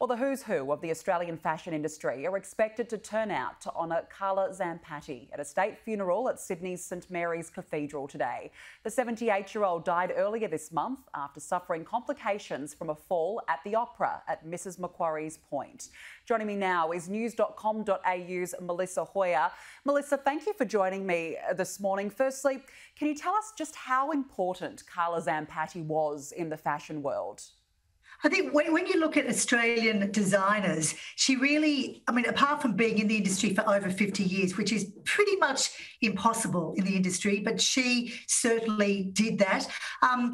Well, the who's who of the Australian fashion industry are expected to turn out to honour Carla Zampatti at a state funeral at Sydney's St Mary's Cathedral today. The 78 year old died earlier this month after suffering complications from a fall at the opera at Mrs Macquarie's Point. Joining me now is news.com.au's Melissa Hoyer. Melissa, thank you for joining me uh, this morning. Firstly, can you tell us just how important Carla Zampatti was in the fashion world? I think when, when you look at Australian designers, she really, I mean, apart from being in the industry for over 50 years, which is pretty much impossible in the industry, but she certainly did that. Um,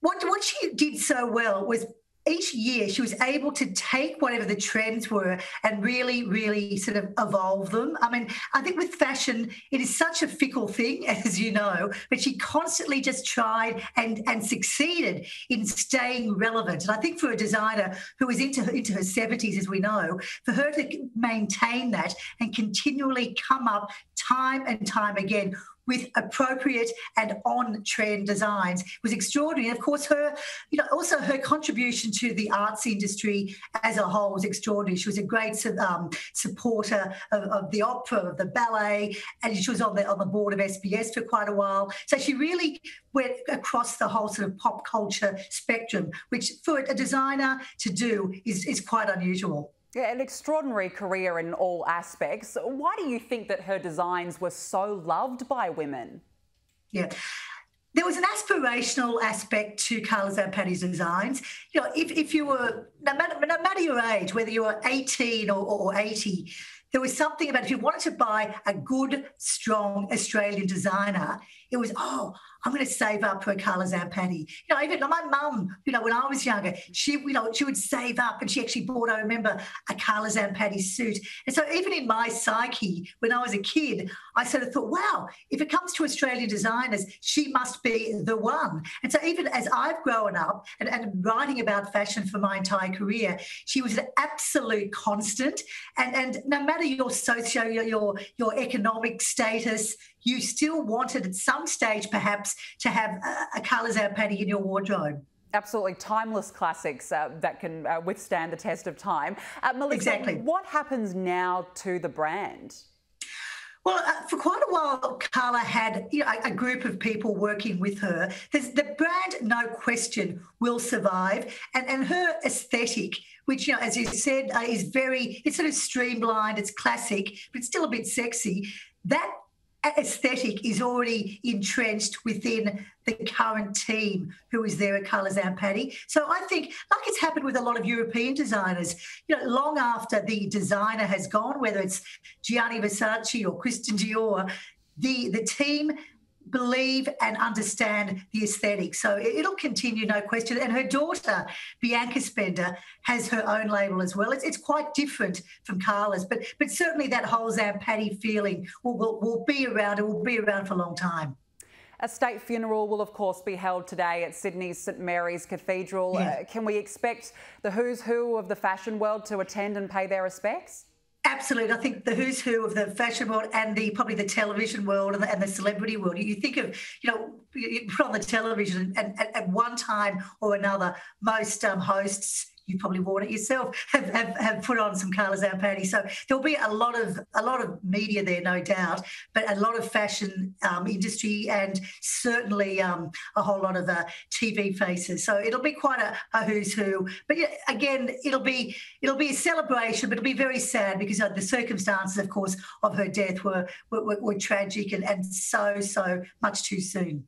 what, what she did so well was each year she was able to take whatever the trends were and really, really sort of evolve them. I mean, I think with fashion, it is such a fickle thing, as you know, but she constantly just tried and, and succeeded in staying relevant. And I think for a designer who is into her, into her 70s, as we know, for her to maintain that and continually come up time and time again with appropriate and on-trend designs was extraordinary. And of course, her, you know, also her contribution to the arts industry as a whole was extraordinary. She was a great um, supporter of, of, the opera, of the ballet, and she was on the on the board of SBS for quite a while. So she really went across the whole sort of pop culture spectrum, which for a designer to do is, is quite unusual. Yeah, an extraordinary career in all aspects. Why do you think that her designs were so loved by women? Yeah. There was an aspirational aspect to Carla Zampatti's designs. You know, if, if you were, no matter, no matter your age, whether you were 18 or, or 80, there was something about if you wanted to buy a good, strong Australian designer, it was, oh, I'm going to save up for a Carla Zampatti. You know, even my mum, you know, when I was younger, she, you know, she would save up and she actually bought, I remember, a Carla Zampatti suit. And so even in my psyche, when I was a kid, I sort of thought, wow, if it comes to Australian designers, she must be the one. And so even as I've grown up and, and writing about fashion for my entire career, she was an absolute constant. And, and no matter your socio, your, your economic status, you still wanted at some stage perhaps to have a, a Carla Zampatti in your wardrobe. Absolutely timeless classics uh, that can uh, withstand the test of time. Uh, Melissa, exactly. what happens now to the brand? Well, uh, for quite a while, Carla had you know, a, a, group of people working with her. There's, the brand, no question, will survive, and and her aesthetic, which you know, as you said, uh, is very it's sort of streamlined, it's classic, but it's still a bit sexy. That aesthetic is already entrenched within the current team who is there at Carla Zampatti. So I think, like it's happened with a lot of European designers, you know, long after the designer has gone, whether it's Gianni Versace or Christian Dior, the the team believe and understand the aesthetic. So it'll continue, no question. And her daughter, Bianca Spender, has her own label as well. It's, it's quite different from Carla's, but but certainly that whole Zampatti feeling will, will, will be around. It will be around for a long time. A state funeral will, of course, be held today at Sydney's St Mary's Cathedral. Yeah. Uh, can we expect the who's who of the fashion world to attend and pay their respects? Absolutely. I think the who's who of the fashion world and the probably the television world and the, and the celebrity world. You think of, you know, you put on the television and, and at one time or another, most um, hosts you probably worn it yourself, have, have, have put on some Carla Zampatti. So there'll be a lot of a lot of media there, no doubt, but a lot of fashion um, industry and certainly um, a whole lot of uh, TV faces. So it'll be quite a, a who's who. But yeah, again, it'll be it'll be a celebration, but it'll be very sad because uh, the circumstances, of course, of her death were were, were, were tragic and, and so so much too soon.